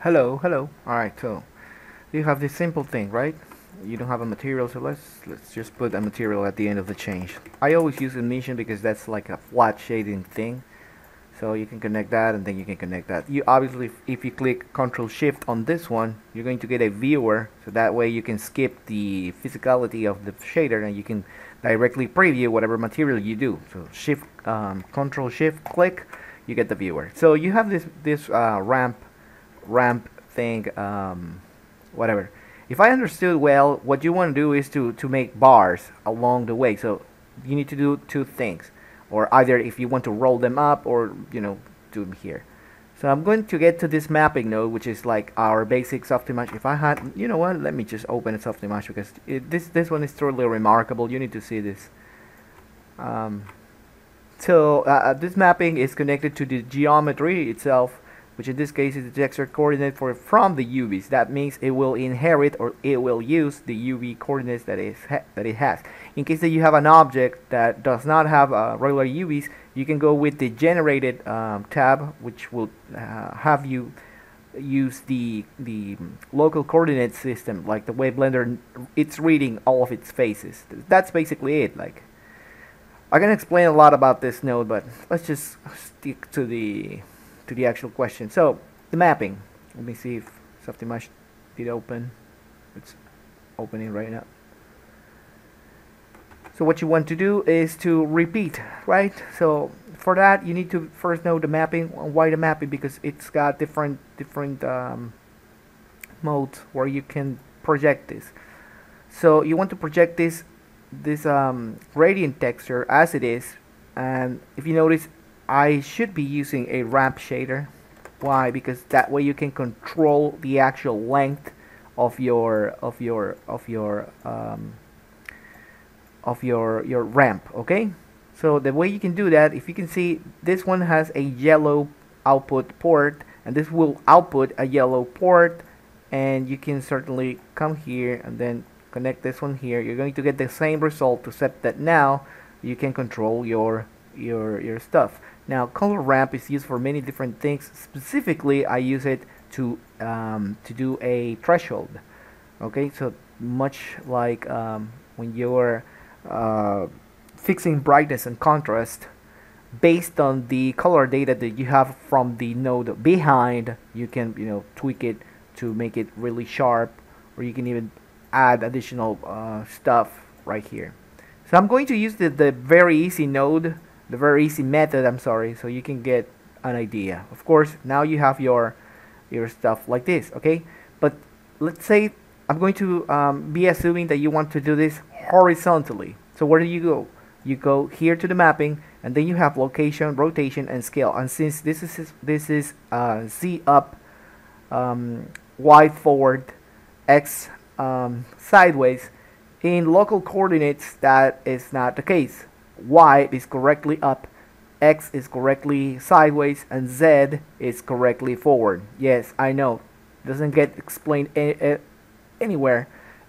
Hello, hello. Alright, so you have this simple thing, right? You don't have a material, so let's let's just put a material at the end of the change. I always use emission because that's like a flat shading thing. So you can connect that and then you can connect that. You obviously, if you click Control Shift on this one, you're going to get a viewer. So that way you can skip the physicality of the shader and you can directly preview whatever material you do. So Shift, um, Control Shift, click, you get the viewer. So you have this this uh, ramp ramp thing, um, whatever. If I understood well, what you want to do is to, to make bars along the way. So you need to do two things. Or either if you want to roll them up or, you know, do them here. So I'm going to get to this mapping node, which is like our basic Softimage. If I had, you know what, let me just open a Softimage because it, this, this one is totally remarkable. You need to see this. Um, so uh, uh this mapping is connected to the geometry itself which in this case is the texture coordinate for from the UVs. That means it will inherit or it will use the UV coordinates that is that it has. In case that you have an object that does not have uh, regular UVs, you can go with the generated um, tab, which will uh, have you use the the local coordinate system, like the way Blender it's reading all of its faces. That's basically it. Like I can explain a lot about this node, but let's just stick to the to the actual question. So the mapping. Let me see if Softimage did open. It's opening right now. So what you want to do is to repeat, right? So for that you need to first know the mapping. Why the mapping? Because it's got different different um, modes where you can project this. So you want to project this this um, gradient texture as it is, and if you notice I should be using a ramp shader. Why? Because that way you can control the actual length of your of your of your um, of your your ramp. Okay. So the way you can do that, if you can see, this one has a yellow output port, and this will output a yellow port, and you can certainly come here and then connect this one here. You're going to get the same result, except that now you can control your your your stuff. Now color ramp is used for many different things. Specifically, I use it to um, to do a threshold. Okay, so much like um, when you're uh, fixing brightness and contrast based on the color data that you have from the node behind you can you know tweak it to make it really sharp or you can even add additional uh, stuff right here so I'm going to use the, the very easy node the very easy method I'm sorry so you can get an idea. Of course now you have your your stuff like this okay? But let's say I'm going to um, be assuming that you want to do this horizontally. So where do you go? You go here to the mapping and then you have location rotation and scale. And since this is this is uh, Z up um, Y forward X um, sideways in local coordinates that is not the case y is correctly up, x is correctly sideways, and z is correctly forward. Yes, I know. Doesn't get explained anywhere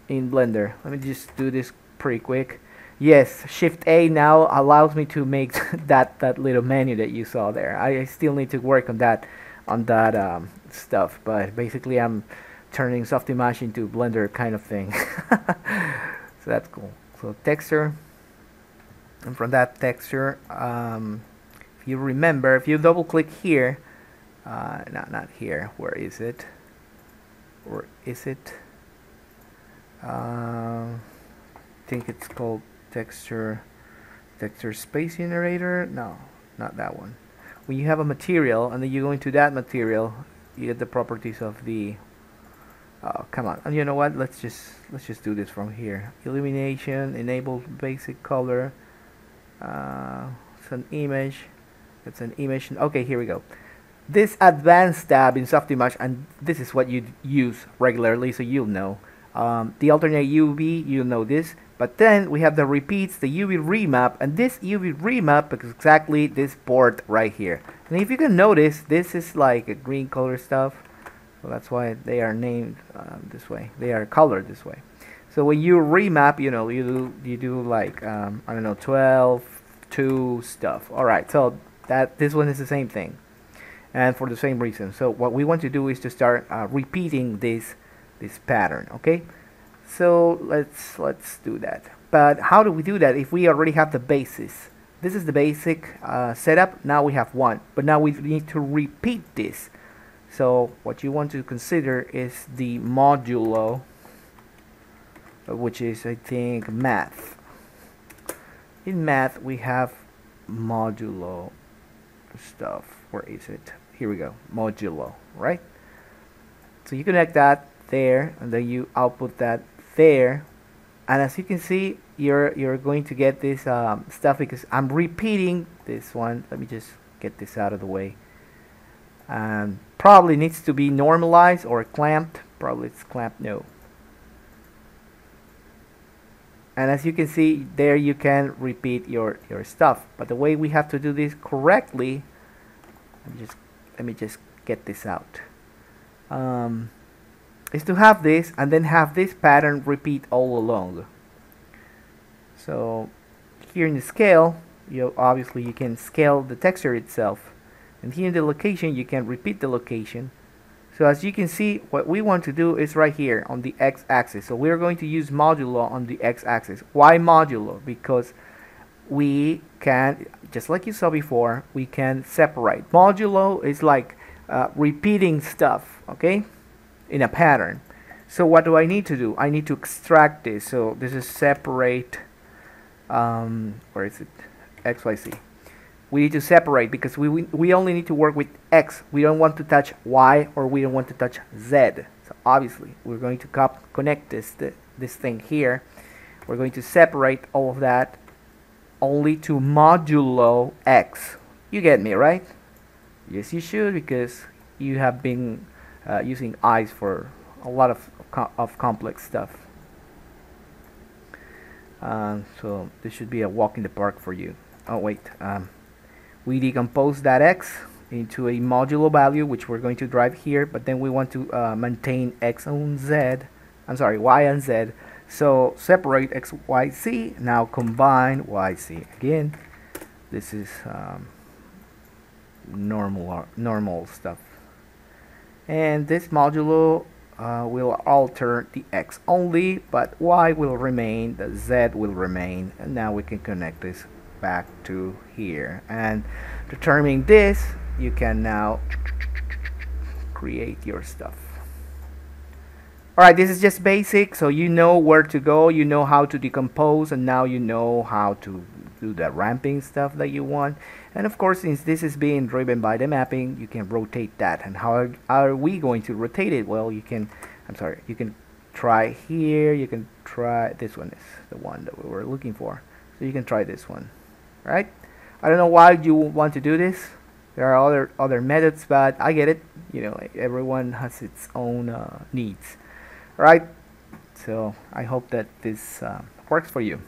in Blender. Let me just do this pretty quick. Yes, Shift A now allows me to make that that little menu that you saw there. I, still need to work on that on that um, stuff, but basically I'm turning Softimage into Blender kind of thing. so that's cool. So texture and from that texture um, if you remember if you double click here uh, not not here where is it? Or is it? Uh, I think it's called texture texture space generator? No not that one. When you have a material and then you go into that material you get the properties of the oh come on. And you know what? Let's just let's just do this from here. Illumination enable basic color uh, it's an image. It's an image. Okay here we go. This advanced tab in Softimage and this is what you use regularly so you'll know. Um, the alternate UV you know this. But then we have the repeats the UV remap and this UV remap is exactly this port right here. And if you can notice this is like a green color stuff. So that's why they are named um, this way. They are colored this way so when you remap, you know, you do you do like um, I don't know, 12, 2 stuff. All right, so that this one is the same thing. and for the same reason. So what we want to do is to start uh, repeating this this pattern. Okay, so let's let's do that. But how do we do that if we already have the basis? This is the basic uh, setup. Now we have one, but now we need to repeat this. So what you want to consider is the modulo, which is I think math. In math we have modulo stuff. Where is it? Here we go. Modulo, right? So you connect that there, and then you output that there. And as you can see, you're you're going to get this um, stuff because I'm repeating this one. Let me just get this out of the way. Um, probably needs to be normalized or clamped. Probably it's clamped. No. And as you can see, there you can repeat your your stuff. But the way we have to do this correctly, let me just let me just get this out. Um, is to have this and then have this pattern repeat all along. So here in the scale, you obviously you can scale the texture itself. And here in the location, you can repeat the location. So as you can see, what we want to do is right here on the x-axis. So we're going to use modulo on the x-axis. Why modulo? Because we can, just like you saw before, we can separate. Modulo is like uh, repeating stuff, okay, in a pattern. So what do I need to do? I need to extract this. So this is separate um, where is it xyz we need to separate because we, we, we only need to work with x. We don't want to touch y or we don't want to touch z. So obviously we're going to connect this this thing here. We're going to separate all of that only to modulo x. You get me right? Yes you should because you have been uh, using ICE for a lot of, of complex stuff. Uh, so this should be a walk in the park for you. Oh wait um, we decompose that x into a modulo value which we're going to drive here but then we want to uh, maintain x and z I'm sorry y and z. So separate x y z now combine y z again. This is um, normal normal stuff. And this modulo uh, will alter the x only but y will remain the z will remain and now we can connect this back to here. And determining this you can now create your stuff. Alright this is just basic so you know where to go you know how to decompose and now you know how to do the ramping stuff that you want. And of course since this is being driven by the mapping you can rotate that. And how are, are we going to rotate it? Well you can I'm sorry you can try here you can try this one is the one that we were looking for. So you can try this one right? I don't know why you want to do this. There are other other methods but I get it. You know everyone has its own uh, needs right? So I hope that this uh, works for you